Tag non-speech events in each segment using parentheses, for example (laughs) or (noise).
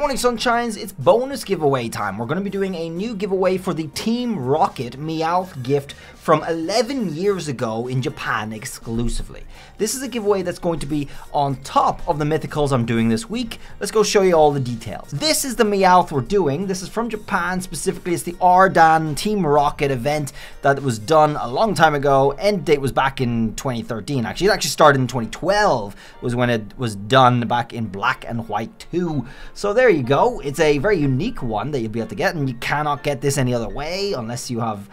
Morning Sunshines, it's bonus giveaway time. We're going to be doing a new giveaway for the Team Rocket Meowth gift from 11 years ago in Japan exclusively. This is a giveaway that's going to be on top of the mythicals I'm doing this week. Let's go show you all the details. This is the Meowth we're doing. This is from Japan specifically. It's the Ardan Team Rocket event that was done a long time ago. End date was back in 2013 actually. It actually started in 2012 was when it was done back in black and white 2. So there you go. It's a very unique one that you'll be able to get and you cannot get this any other way unless you have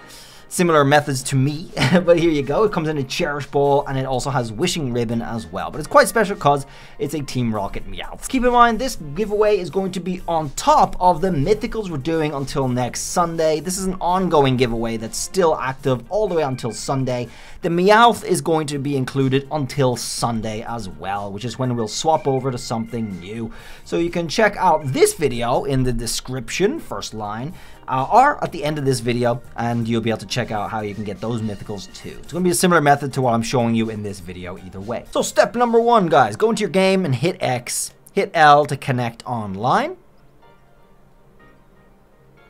similar methods to me, (laughs) but here you go. It comes in a Cherish Ball and it also has Wishing Ribbon as well. But it's quite special because it's a Team Rocket Meowth. Keep in mind, this giveaway is going to be on top of the Mythicals we're doing until next Sunday. This is an ongoing giveaway that's still active all the way until Sunday. The Meowth is going to be included until Sunday as well, which is when we'll swap over to something new. So you can check out this video in the description, first line, uh, or at the end of this video, and you'll be able to check out how you can get those mythicals too. It's to be a similar method to what I'm showing you in this video either way. So step number one, guys, go into your game and hit X, hit L to connect online.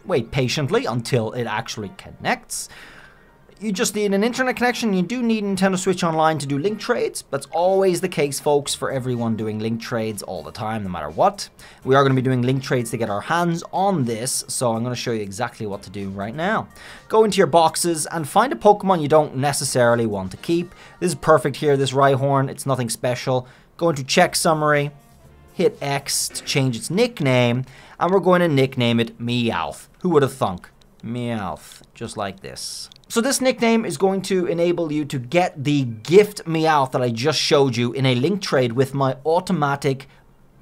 Wait patiently until it actually connects you just need an internet connection. You do need Nintendo Switch Online to do link trades. That's always the case, folks, for everyone doing link trades all the time, no matter what. We are going to be doing link trades to get our hands on this, so I'm going to show you exactly what to do right now. Go into your boxes and find a Pokemon you don't necessarily want to keep. This is perfect here, this Rhyhorn. It's nothing special. Go into check summary, hit X to change its nickname, and we're going to nickname it Meowth. Who would have thunk? Meowth, just like this. So this nickname is going to enable you to get the gift Meowth that I just showed you in a link trade with my automatic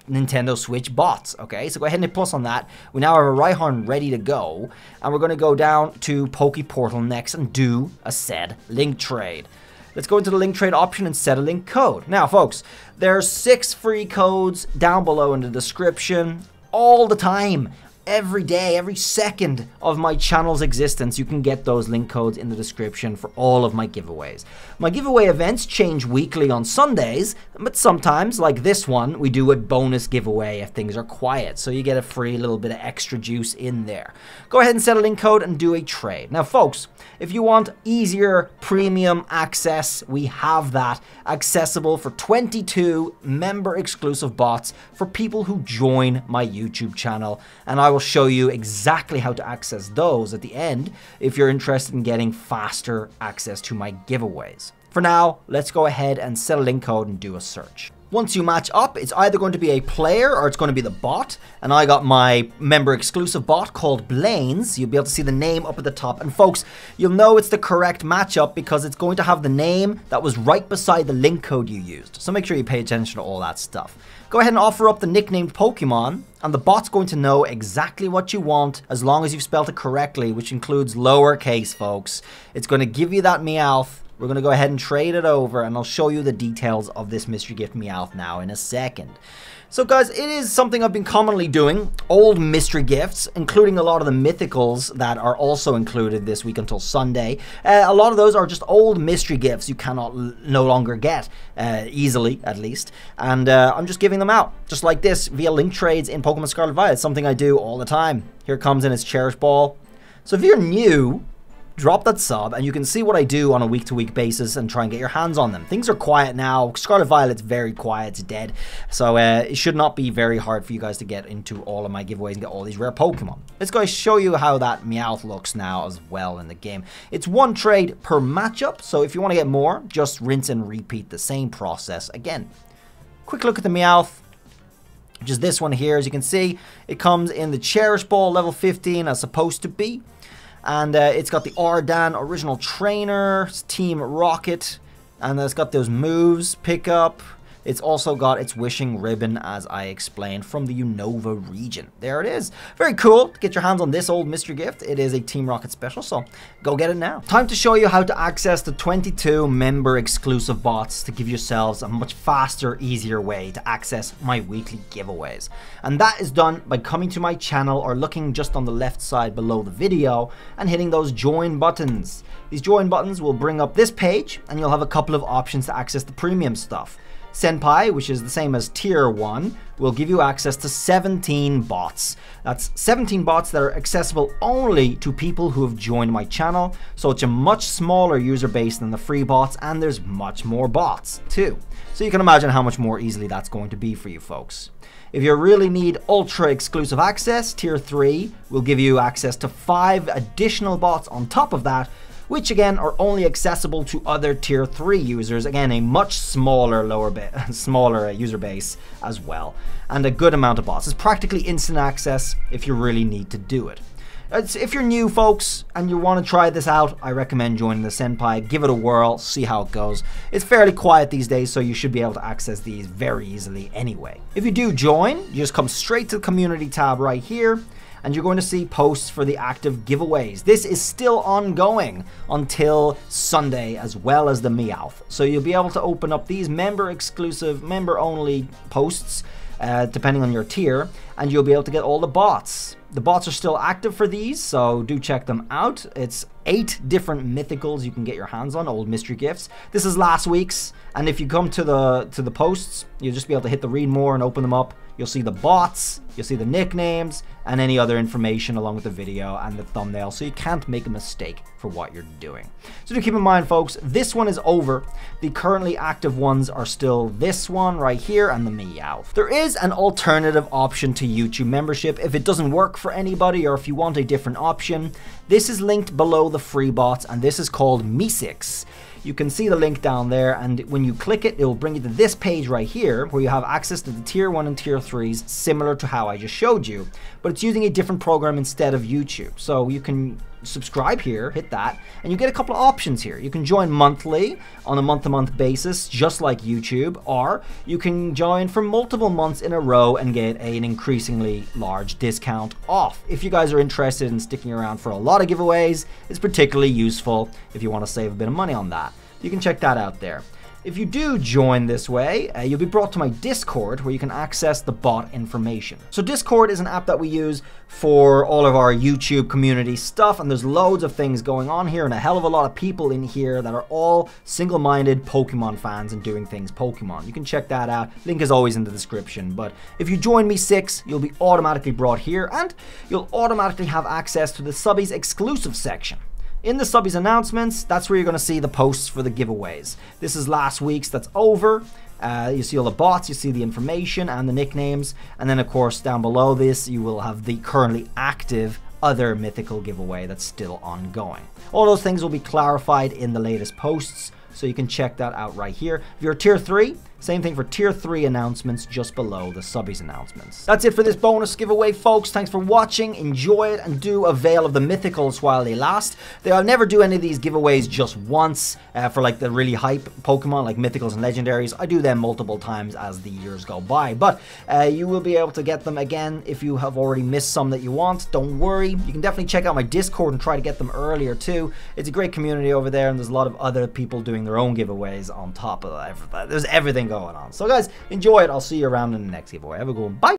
Nintendo Switch bots, okay? So go ahead and hit plus on that. We now have a Rhyhorn ready to go, and we're going to go down to Poke Portal next and do a said link trade. Let's go into the link trade option and set a link code. Now, folks, there's six free codes down below in the description all the time every day, every second of my channel's existence, you can get those link codes in the description for all of my giveaways. My giveaway events change weekly on Sundays, but sometimes, like this one, we do a bonus giveaway if things are quiet, so you get a free little bit of extra juice in there. Go ahead and set a link code and do a trade. Now, folks, if you want easier premium access, we have that accessible for 22 member exclusive bots for people who join my YouTube channel, and I will show you exactly how to access those at the end if you're interested in getting faster access to my giveaways. For now, let's go ahead and set a link code and do a search. Once you match up, it's either going to be a player or it's going to be the bot. And I got my member exclusive bot called Blaines. You'll be able to see the name up at the top. And folks, you'll know it's the correct matchup because it's going to have the name that was right beside the link code you used. So make sure you pay attention to all that stuff. Go ahead and offer up the nicknamed Pokemon, and the bot's going to know exactly what you want as long as you've spelled it correctly, which includes lowercase, folks. It's going to give you that Meowth. We're going to go ahead and trade it over, and I'll show you the details of this mystery gift Meowth now in a second. So guys, it is something I've been commonly doing, old mystery gifts, including a lot of the mythicals that are also included this week until Sunday. Uh, a lot of those are just old mystery gifts you cannot no longer get, uh, easily at least, and uh, I'm just giving them out, just like this, via link trades in Pokemon Scarlet Violet, something I do all the time. Here comes in its Cherish Ball. So if you're new, drop that sub, and you can see what I do on a week-to-week -week basis and try and get your hands on them. Things are quiet now. Scarlet Violet's very quiet. It's dead. So uh, it should not be very hard for you guys to get into all of my giveaways and get all these rare Pokemon. Let's go show you how that Meowth looks now as well in the game. It's one trade per matchup, so if you want to get more, just rinse and repeat the same process again. Quick look at the Meowth which is this one here. As you can see, it comes in the Cherish Ball level 15 as supposed to be. And uh, it's got the Ardan original trainer, Team Rocket, and it's got those moves, pickup, it's also got its wishing ribbon, as I explained, from the Unova region. There it is. Very cool to get your hands on this old mystery gift. It is a Team Rocket special, so go get it now. Time to show you how to access the 22 member exclusive bots to give yourselves a much faster, easier way to access my weekly giveaways. And that is done by coming to my channel or looking just on the left side below the video and hitting those join buttons. These join buttons will bring up this page and you'll have a couple of options to access the premium stuff. Senpai, which is the same as tier 1, will give you access to 17 bots. That's 17 bots that are accessible only to people who have joined my channel, so it's a much smaller user base than the free bots, and there's much more bots too. So you can imagine how much more easily that's going to be for you folks. If you really need ultra exclusive access, Tier 3 will give you access to 5 additional bots on top of that, which again are only accessible to other tier 3 users, again a much smaller lower bit, (laughs) smaller uh, user base as well, and a good amount of bots. It's practically instant access if you really need to do it. If you're new, folks, and you want to try this out, I recommend joining the Senpai. Give it a whirl, see how it goes. It's fairly quiet these days, so you should be able to access these very easily anyway. If you do join, you just come straight to the community tab right here, and you're going to see posts for the active giveaways. This is still ongoing until Sunday as well as the Meowth. So you'll be able to open up these member exclusive, member only posts uh, depending on your tier, and you'll be able to get all the bots. The bots are still active for these, so do check them out. It's eight different mythicals you can get your hands on, old mystery gifts. This is last week's, and if you come to the to the posts, you'll just be able to hit the read more and open them up. You'll see the bots, you'll see the nicknames, and any other information along with the video and the thumbnail, so you can't make a mistake for what you're doing. So do keep in mind, folks, this one is over. The currently active ones are still this one right here and the Meowth. There is an alternative option to YouTube membership if it doesn't work for anybody or if you want a different option. This is linked below the free bots, and this is called MEE6 you can see the link down there and when you click it, it will bring you to this page right here where you have access to the tier 1 and tier 3s similar to how I just showed you, but it's using a different program instead of YouTube. So you can subscribe here, hit that, and you get a couple of options here. You can join monthly on a month-to-month -month basis, just like YouTube, or you can join for multiple months in a row and get an increasingly large discount off. If you guys are interested in sticking around for a lot of giveaways, it's particularly useful if you want to save a bit of money on that. You can check that out there. If you do join this way, uh, you'll be brought to my Discord where you can access the bot information. So Discord is an app that we use for all of our YouTube community stuff and there's loads of things going on here and a hell of a lot of people in here that are all single-minded Pokemon fans and doing things Pokemon. You can check that out. Link is always in the description. But if you join MEE6, you'll be automatically brought here and you'll automatically have access to the subbies exclusive section. In the subbies announcements, that's where you're going to see the posts for the giveaways. This is last week's that's over. Uh, you see all the bots, you see the information and the nicknames, and then of course down below this you will have the currently active other mythical giveaway that's still ongoing. All those things will be clarified in the latest posts, so you can check that out right here. If you're tier 3, same thing for tier 3 announcements just below the subbies announcements. That's it for this bonus giveaway, folks. Thanks for watching. Enjoy it and do avail of the mythicals while they last. I'll never do any of these giveaways just once uh, for like the really hype Pokemon like mythicals and legendaries. I do them multiple times as the years go by. But uh, you will be able to get them again if you have already missed some that you want. Don't worry. You can definitely check out my Discord and try to get them earlier too. It's a great community over there and there's a lot of other people doing their own giveaways on top of that. There's everything going on. So guys, enjoy it. I'll see you around in the next giveaway. Have a good one. Bye.